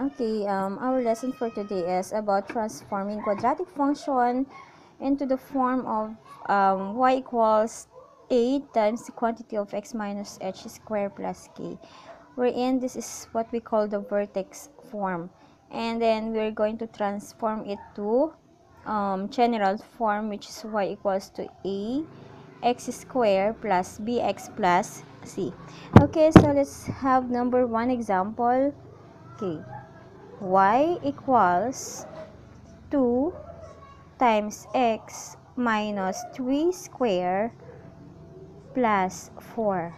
okay, um, our lesson for today is about transforming quadratic function into the form of um, y equals 8 times the quantity of x minus h squared plus k wherein this is what we call the vertex form. And then we're going to transform it to um, general form which is y equals to a x squared plus bx plus c. Okay so let's have number one example y equals 2 times x minus 3 square plus 4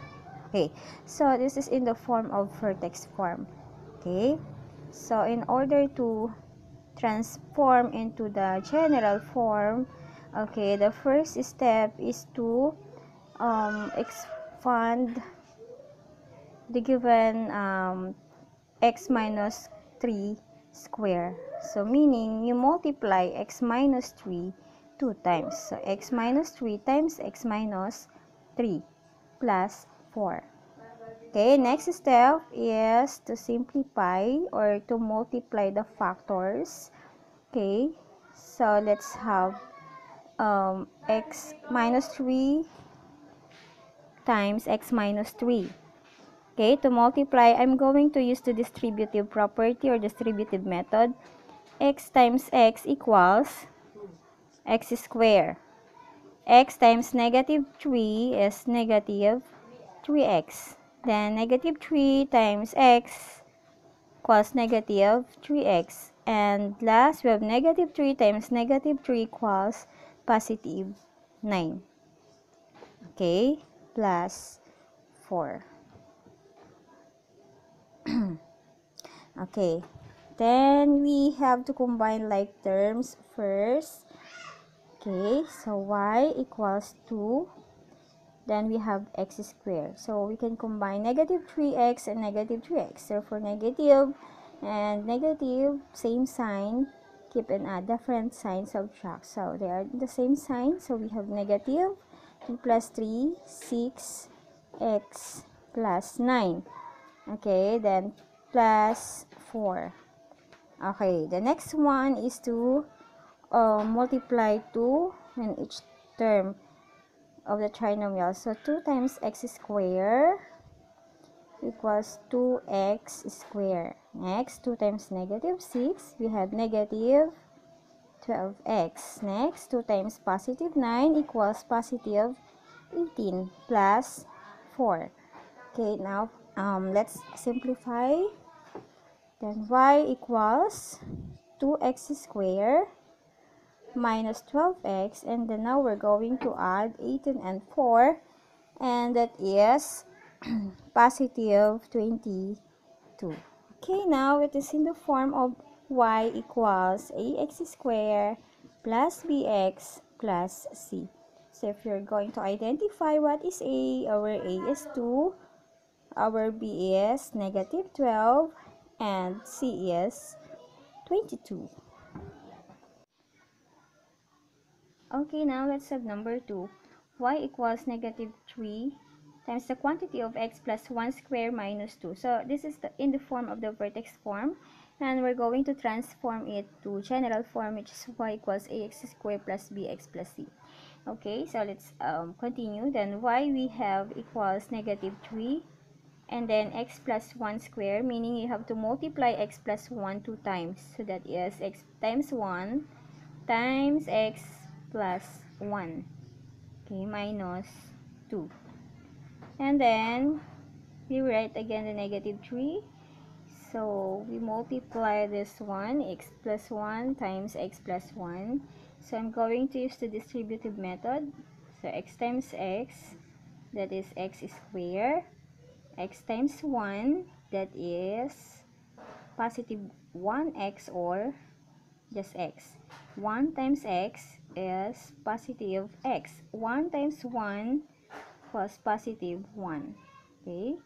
okay so this is in the form of vertex form. Okay so in order to transform into the general form okay the first step is to um, expand the given um, x minus 3 square so meaning you multiply x minus 3 two times so x minus 3 times x minus 3 plus 4 Okay, next step is to simplify or to multiply the factors. Okay, so let's have um, x minus 3 times x minus 3. Okay, to multiply, I'm going to use the distributive property or distributive method. x times x equals x squared. x times negative 3 is negative 3x. Then negative 3 times x equals negative 3x. And last, we have negative 3 times negative 3 equals positive 9. Okay, plus 4. Okay, then we have to combine like terms first. Okay, so y equals 2 then we have x squared. So we can combine negative 3x and negative 3x. Therefore, negative and negative, same sign, keep in a different sign, subtract. So they are the same sign. So we have negative 2 plus 3, 6, x plus 9. Okay, then plus 4. Okay, the next one is to uh, multiply 2 in each term of the trinomial. So 2 times x squared equals 2x squared. Next, 2 times negative 6, we have negative 12x. Next, 2 times positive 9 equals positive 18 plus 4. Okay, now um, let's simplify. Then y equals 2x squared minus 12x and then now we're going to add 18 and 4 and that is positive 22 okay now it is in the form of y equals ax squared plus bx plus c. So if you're going to identify what is a our a is 2 our b is negative 12 and c is 22 Okay, now let's have number 2. y equals negative 3 times the quantity of x plus 1 square minus 2. So, this is the, in the form of the vertex form. And we're going to transform it to general form, which is y equals ax squared plus bx plus c. Okay, so let's um, continue. Then y we have equals negative 3 and then x plus 1 square, meaning you have to multiply x plus 1 two times. So that is x times 1 times x plus 1 okay minus 2 and then we write again the negative 3 so we multiply this one x plus 1 times x plus 1 so I'm going to use the distributive method. So x times x that is x square x times 1 that is positive 1x or just x 1 times x is positive x. 1 times 1 was positive 1. Okay?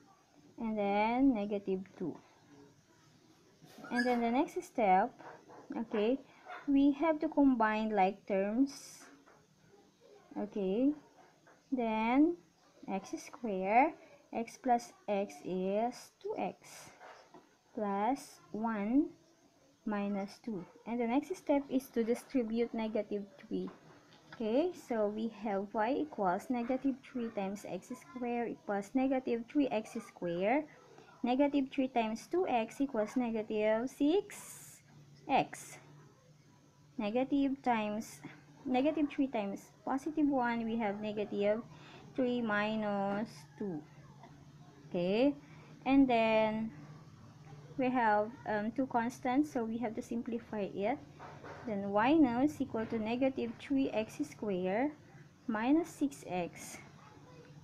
And then negative 2. And then the next step, okay, we have to combine like terms. Okay? Then x square, x plus x is 2x plus 1 minus 2. And the next step is to distribute negative 3. Okay, so we have y equals negative 3 times x squared equals negative 3x squared. Negative 3 times 2x equals negative 6x. Negative times, negative 3 times positive 1, we have negative 3 minus 2. Okay, and then we have um, two constants so we have to simplify it. Then y now is equal to negative 3x squared minus 6x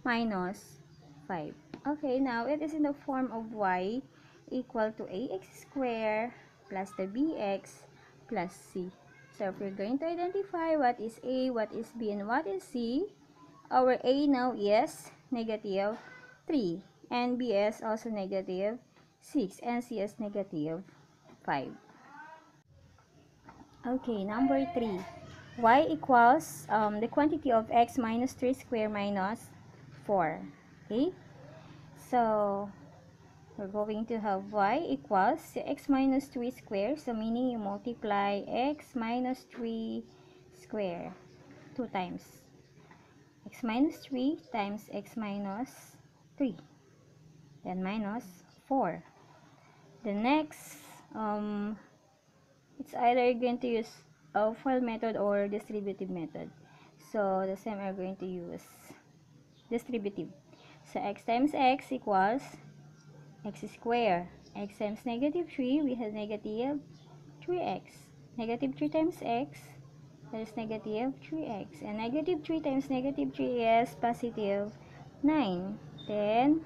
minus 5 okay now it is in the form of y equal to ax squared plus the bx plus c. So if we're going to identify what is a what is b and what is c our a now is negative 3 and b also negative 6 and C is negative 5. Okay, number 3. y equals um, the quantity of x minus 3 square minus 4. Okay? So, we're going to have y equals x minus 3 square. So, meaning you multiply x minus 3 square 2 times. x minus 3 times x minus 3. Then minus 4 the next um, it's either going to use a FOIL method or distributive method. So the same are going to use distributive. So x times x equals x squared x times negative 3 we have negative 3x negative 3 times x that is negative 3x and negative 3 times negative 3 is positive 9 then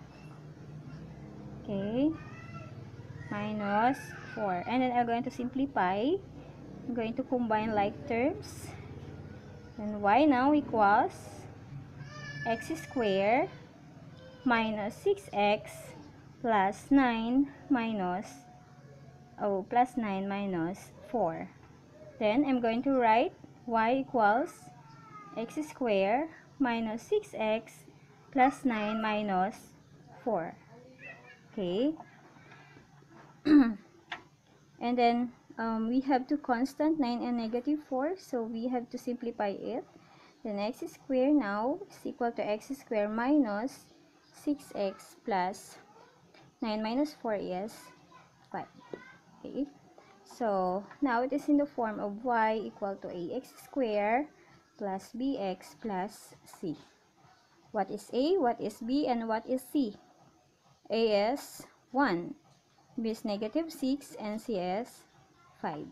okay minus 4. And then I'm going to simplify. I'm going to combine like terms. And y now equals x squared minus 6x plus 9 minus oh plus 9 minus 4. Then I'm going to write y equals x squared minus 6x plus 9 minus 4. Okay. and then um, we have two constant 9 and negative 4 so we have to simplify it. Then x squared now is equal to x squared minus 6x plus 9 minus 4 is 5 okay. So now it is in the form of y equal to ax squared plus bx plus c. What is a what is b and what is c a is 1 B is negative 6 and C is 5.